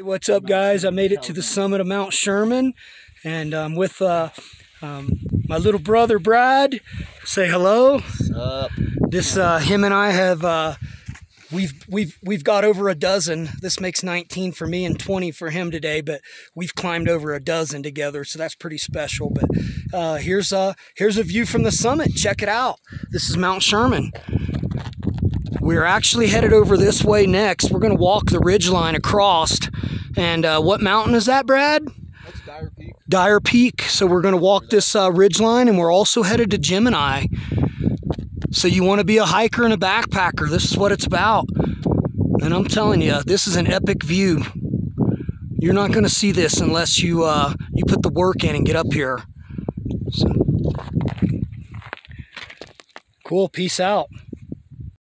What's up, guys? I made it to the summit of Mount Sherman, and I'm with uh, um, my little brother Brad. Say hello. What's up? This uh, him and I have uh, we've we've we've got over a dozen. This makes 19 for me and 20 for him today, but we've climbed over a dozen together, so that's pretty special. But uh, here's a here's a view from the summit. Check it out. This is Mount Sherman. We're actually headed over this way next. We're going to walk the ridge line across. And uh, what mountain is that, Brad? That's Dyer Peak. Dyer Peak. So we're going to walk this uh, ridge line, and we're also headed to Gemini. So you want to be a hiker and a backpacker. This is what it's about. And I'm telling you, this is an epic view. You're not going to see this unless you uh, you put the work in and get up here. So. Cool. Peace out.